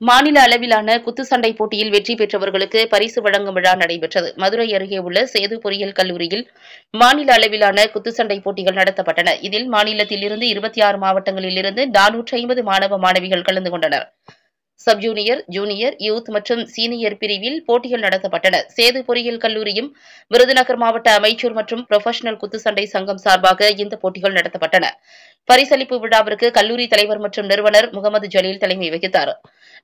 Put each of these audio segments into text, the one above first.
மாநில அளவிலான குத்துச்சண்டை போட்டியில் வெற்றி பெற்றவர்களுக்கு பரிசு வழங்கும் விழா நடைபெற்றது. மதுரை அருகே உள்ள சேது பொறியியல் கல்லூரியில் மாநில அளவிலான குத்துச்சண்டை போட்டிகள் நடத்தப்பட்டன. இதில் மாநிலத்திலிருந்து இருபத்தி ஆறு மாவட்டங்களில் இருந்து நானூற்றி ஐம்பது மாணவ மாணவிகள் கலந்து கொண்டனர். சப் ஜூனியர் ஜூனியர் யூத் மற்றும் சீனியர் பிரிவில் போட்டிகள் நடத்தப்பட்டன. சேது பொறியியல் கல்லூரியும் விருதுநகர் மாவட்ட அமைச்சர் மற்றும் புரொபஷனல் குத்துச்சண்டை சங்கம் சார்பாக இந்த போட்டிகள் நடத்தப்பட்டன. பரிசளிப்பு விழாவிற்கு கல்லூரி தலைவர் மற்றும் நிறுவனர் முகமது ஜலீல் தலைமை வகித்தாா்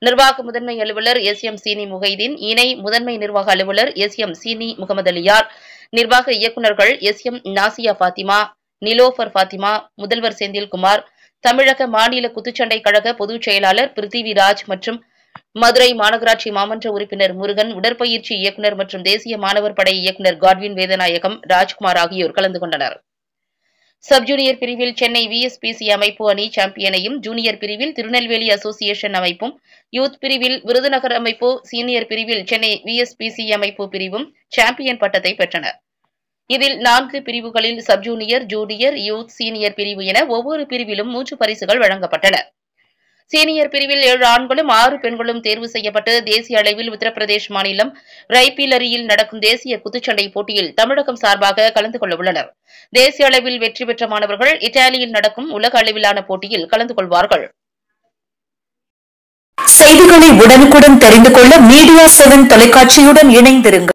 நிர்வாக முதன்மை அலுவலர் எஸ் எம் சீனி முகைதீன் இணை முதன்மை நிர்வாக அலுவலர் எஸ் எம் சீனி முகமது அலியார் நிர்வாக இயக்குநர்கள் எஸ் எம் நாசியா பாத்திமா நிலோஃபர் பாத்திமா முதல்வர் செந்தில்குமார் தமிழக மாநில குத்துச்சண்டை கழக பொதுச் செயலாளர் பிருத்திவிராஜ் மற்றும் மதுரை மாநகராட்சி மாமன்ற உறுப்பினர் முருகன் உடற்பயிற்சி இயக்குநர் மற்றும் தேசிய மாணவர் படை இயக்குநர் காட்வின் வேதநாயகம் ராஜ்குமார் ஆகியோர் கலந்து கொண்டனர். சப் ஜூனியர் பிரிவில் சென்னை விஎஸ்பிசி அமைப்பு அணி சாம்பியனையும் ஜூனியர் பிரிவில் திருநெல்வேலி அசோசியேஷன் அமைப்பும் யூத் பிரிவில் விருதுநகர் அமைப்பு சீனியர் பிரிவில் சென்னை விஎஸ்பிசி அமைப்பு பிரிவும் சாம்பியன் பட்டத்தை பெற்றனர். இதில் நான்கு பிரிவுகளில் sub junior junior youth senior பிரிவு என ஒவ்வொரு பிரிவிலும் மூன்று பரிசுகள் வழங்கப்பட்டன. சீனியர் பிரிவில் ஏழு ஆண்களும் ஆறு பெண்களும் தேர்வு செய்யப்பட்டு தேசிய அளவில் உத்தரப்பிரதேஷ் மாநிலம் ரைபீலரியில் நடக்கும் தேசிய குத்துச்சண்டை போட்டியில் தமிழகம் சார்பாக கலந்து கொள்ள உள்ளனர். தேசிய அளவில் வெற்றி பெற்ற மாணவர்கள் இத்தாலியில் நடக்கும் உலக அளவிலான போட்டியில் கலந்து கொள்வார்கள். செய்திகளை உடனுக்குடன் தெரிந்து கொள்ள மீடியா செவன் தொலைக்காட்சியுடன் இணைந்திருங்கள்.